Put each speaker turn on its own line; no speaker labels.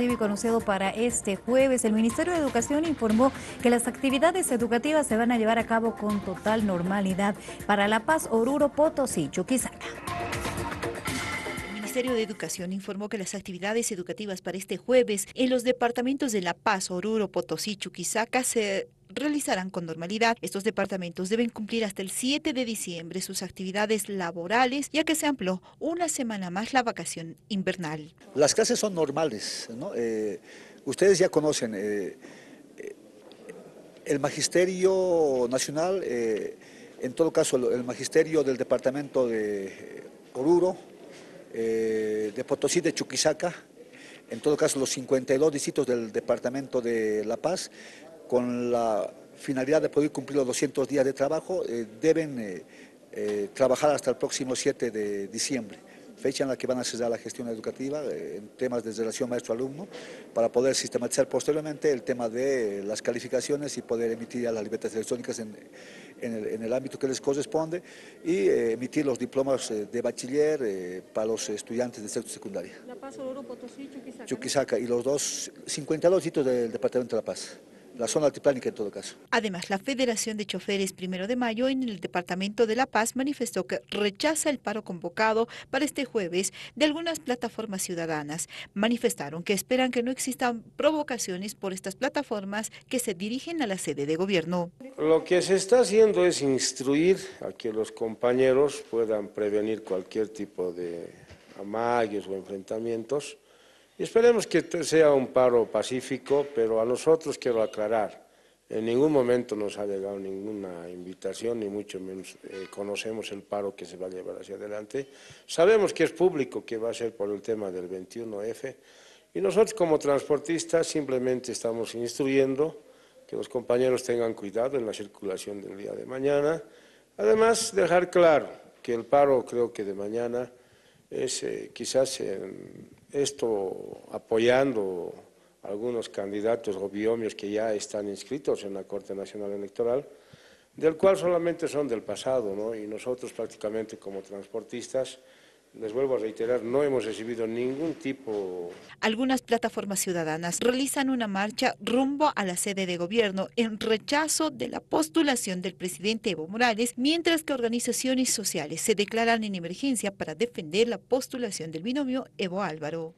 cívico anunciado para este jueves. El Ministerio de Educación informó que las actividades educativas se van a llevar a cabo con total normalidad para La Paz, Oruro, Potosí, Chuquisaca.
El Ministerio de Educación informó que las actividades educativas para este jueves en los departamentos de La Paz, Oruro, Potosí, Chuquisaca se realizarán con normalidad. Estos departamentos deben cumplir hasta el 7 de diciembre sus actividades laborales, ya que se amplió una semana más la vacación invernal.
Las clases son normales, ¿no? Eh, ustedes ya conocen eh, eh, el Magisterio Nacional, en todo caso el, Magisterio del Departamento de Oruro, de Potosí, de Chuquisaca, en todo caso los 52 distritos del Departamento de La Paz, con la finalidad de poder cumplir los 200 días de trabajo, eh, deben eh, eh, trabajar hasta el próximo 7 de diciembre, fecha en la que van a cerrar la gestión educativa en temas de relación maestro-alumno, para poder sistematizar posteriormente el tema de las calificaciones y poder emitir las libertades electrónicas en, el, ámbito que les corresponde y emitir los diplomas de bachiller para los estudiantes de sexto secundaria.
La Paz, Oruro, Potosí, Chuquisaca.
Chuquisaca y los dos, 52 sitios del Departamento de La Paz la zona altiplánica en todo caso.
Además, la Federación de Choferes Primero de Mayo en el Departamento de La Paz manifestó que rechaza el paro convocado para este jueves de algunas plataformas ciudadanas. Manifestaron que esperan que no existan provocaciones por estas plataformas que se dirigen a la sede de gobierno.
Lo que se está haciendo es instruir a que los compañeros puedan prevenir cualquier tipo de amagues o enfrentamientos esperemos que sea un paro pacífico, pero a nosotros quiero aclarar, en ningún momento nos ha llegado ninguna invitación, ni mucho menos eh, conocemos el paro que se va a llevar hacia adelante. Sabemos que es público, que va a ser por el tema del 21F, y nosotros como transportistas simplemente estamos instruyendo que los compañeros tengan cuidado en la circulación del día de mañana. Además, dejar claro que el paro creo que de mañana es eh, quizás en esto apoyando algunos candidatos o biomios que ya están inscritos en la Corte Nacional Electoral, del cual solamente son del pasado, ¿no? y nosotros prácticamente como transportistas les vuelvo a reiterar, no hemos recibido ningún tipo...
Algunas plataformas ciudadanas realizan una marcha rumbo a la sede de gobierno en rechazo de la postulación del presidente Evo Morales, mientras que organizaciones sociales se declaran en emergencia para defender la postulación del binomio Evo Álvaro.